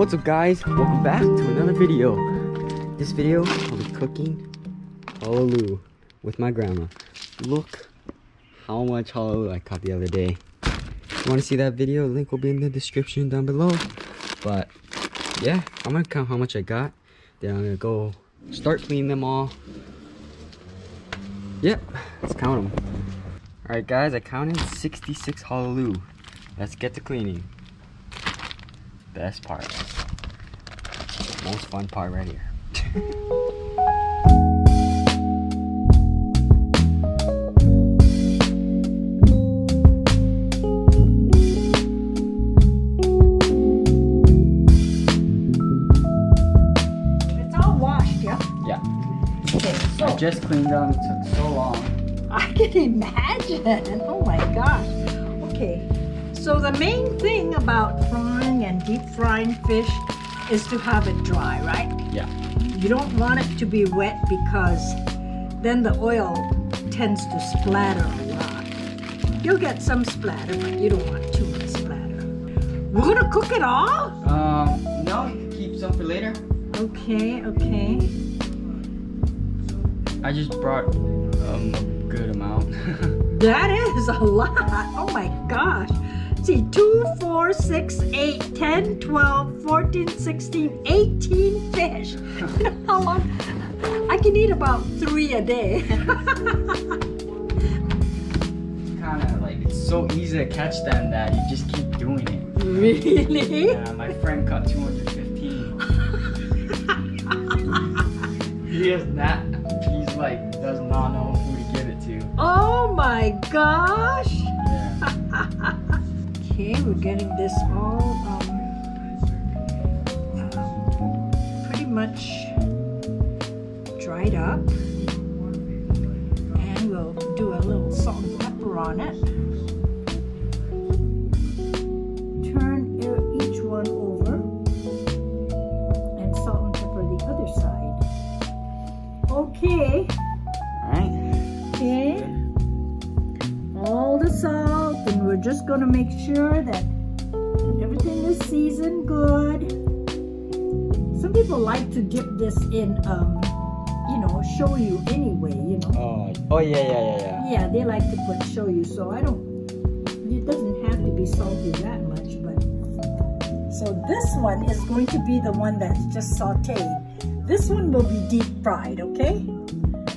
What's up guys? Welcome back to another video. This video, I'll be cooking halalu with my grandma. Look how much halalu I caught the other day. If you want to see that video, link will be in the description down below. But yeah, I'm gonna count how much I got. Then I'm gonna go start cleaning them all. Yep, let's count them. Alright guys, I counted 66 halalu. Let's get to cleaning best part. Most fun part right here. It's all washed, yeah? Yeah. Okay, I so just cleaned them, it took so long. I can imagine. Oh my gosh. Okay, so the main thing about frying and deep frying fish is to have it dry, right? Yeah. You don't want it to be wet because then the oil tends to splatter a lot. You'll get some splatter, but you don't want too much splatter. We're gonna cook it all? Um, no, you can keep some for later. Okay, okay. I just brought um, a good amount. That is a lot. Oh my gosh. See, 2, 4, 6, 8, 10, 12, 14, 16, 18 fish. How long? I can eat about three a day. kind of like, it's so easy to catch them that you just keep doing it. really? Yeah, my friend caught 215. he is not, he's like, does not know who to give it to. Oh my gosh. Okay, we're getting this all um, um, pretty much dried up. And we'll do a little salt and pepper on it. Turn each one over and salt and pepper the other side. Okay, Alright. okay. All the salt, we're just gonna make sure that everything is seasoned good. Some people like to dip this in, um, you know, shoyu anyway, you know. Oh, oh yeah, yeah, yeah, yeah. Yeah, they like to put shoyu, so I don't, it doesn't have to be salty that much, but. So this one is going to be the one that's just sauteed. This one will be deep fried, okay?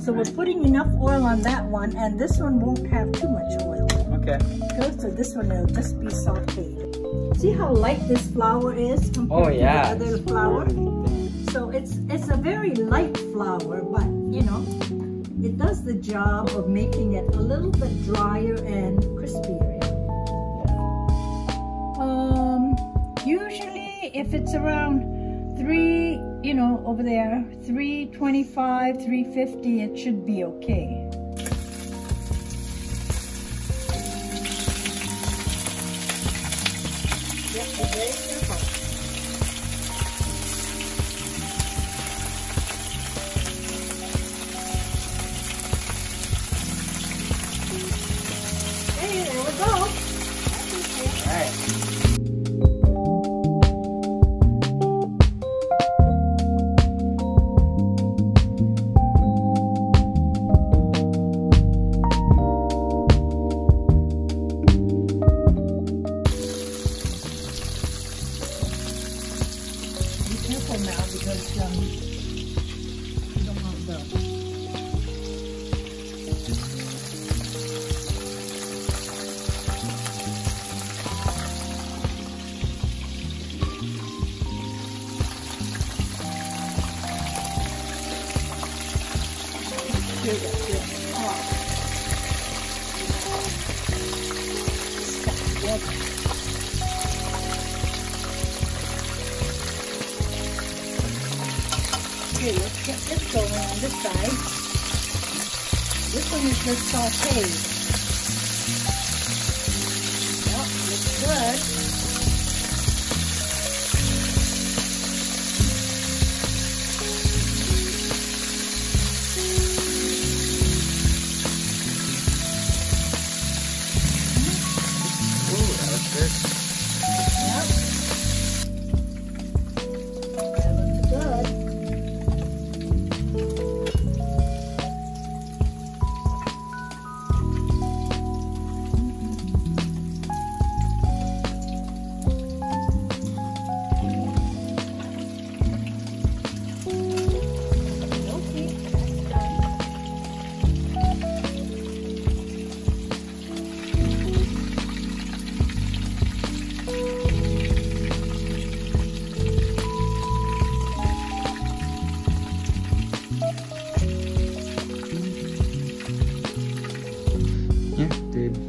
So we're putting enough oil on that one, and this one won't have too much oil. Okay. Good, so this one will just be sauteed. See how light this flour is compared Oh yeah. to the other flour? So it's it's a very light flour, but you know, it does the job of making it a little bit drier and crispier. Um, usually if it's around three, you know, over there, 325, 350, it should be okay. Yep, Okay, let's get this going on this side. This one is just sauteed. Yep, looks good.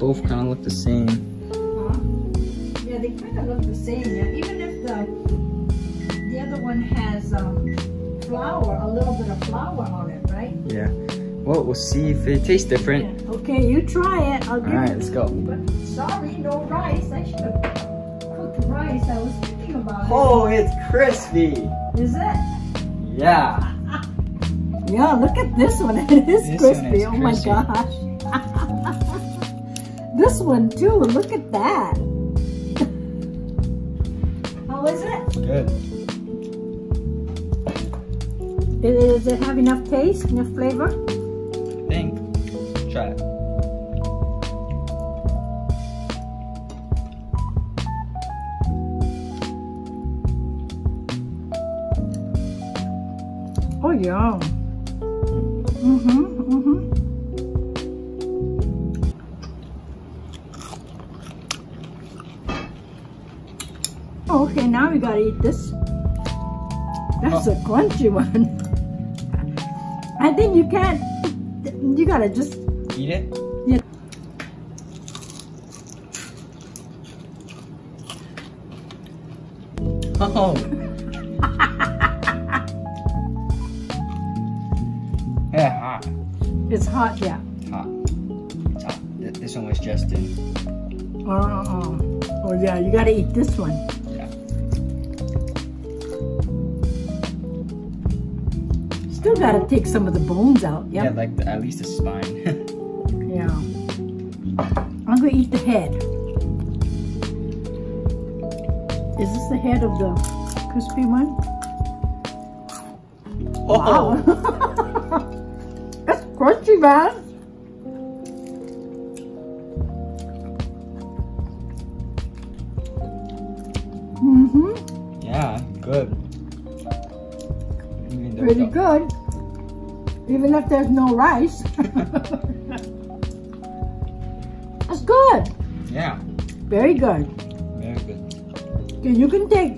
Both kind of look the same. Huh? Yeah, they kind of look the same. Yeah, even if the the other one has um, flour, a little bit of flour on it, right? Yeah. Well, we'll see if it tastes different. Yeah. Okay, you try it. I'll give All right, let's go. But sorry, no rice. I should have cooked rice. I was thinking about Oh, it's crispy. Is it? Yeah. Yeah, look at this one. It is This crispy. is oh my gosh. This one too. Look at that. How is it? Good. Does it have enough taste, enough flavor? I think. Try it. Oh yeah. Oh, okay, now we gotta eat this. That's oh. a crunchy one. I think you can't. You gotta just. Eat it. Yeah. Oh. yeah, hot. It's hot, yeah. Hot. It's hot. This one was just in. Oh, oh, oh, oh, yeah. You gotta eat this one. Still gotta take some of the bones out. Yeah, like the, at least the spine. Yeah. I'm gonna eat the head. Is this the head of the crispy one? Wow. That's crunchy, man. Even Pretty good. Even if there's no rice. That's good. Yeah, Very good. very good. Okay, you can take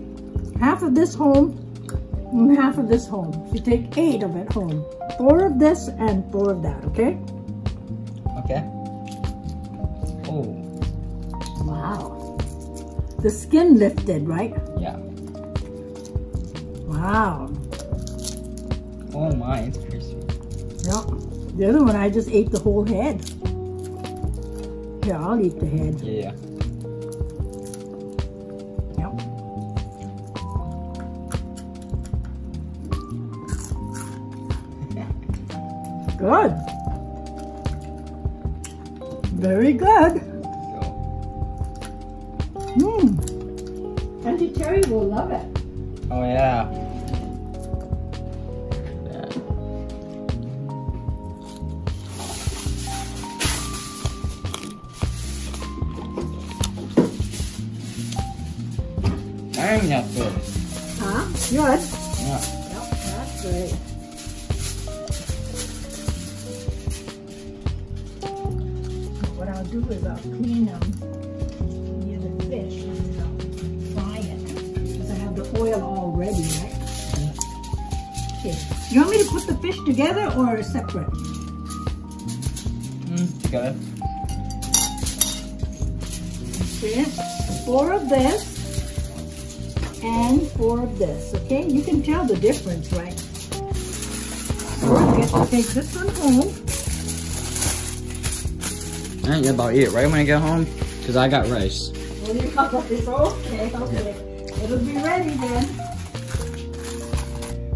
half of this home and half of this home. You take eight of it home. Four of this and four of that, okay? Okay. Oh, Wow. The skin lifted, right? yeah. Wow. Oh my, it's crispy. Yeah. The other one, I just ate the whole head. Here, I'll eat the head. Yeah. Yep. Good. Very good. Mmm. Auntie Terry will love it. oh yeah. Yeah. I'm not good. Huh? Good. Yeah. great. What I'll do is I'll clean them near the fish and I'll fry it because I have the oil already, right? Okay. You want me to put the fish together or separate? Mm, together. Okay. Four of this and four of this. Okay, you can tell the difference, right? So I get to take this one home. Yeah, about it. Right when I get home, because I got rice. Well, you got this. Okay, okay. It'll be ready then.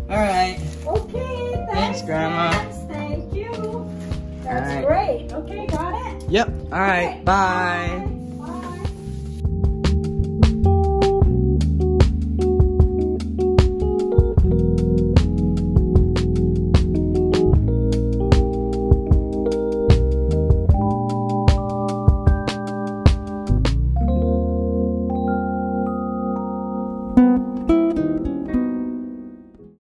Alright. Okay, thanks, Thanks, Grandma. Max. Thank you. That's All right. great. Okay, got it? Yep. Alright. Okay, Bye.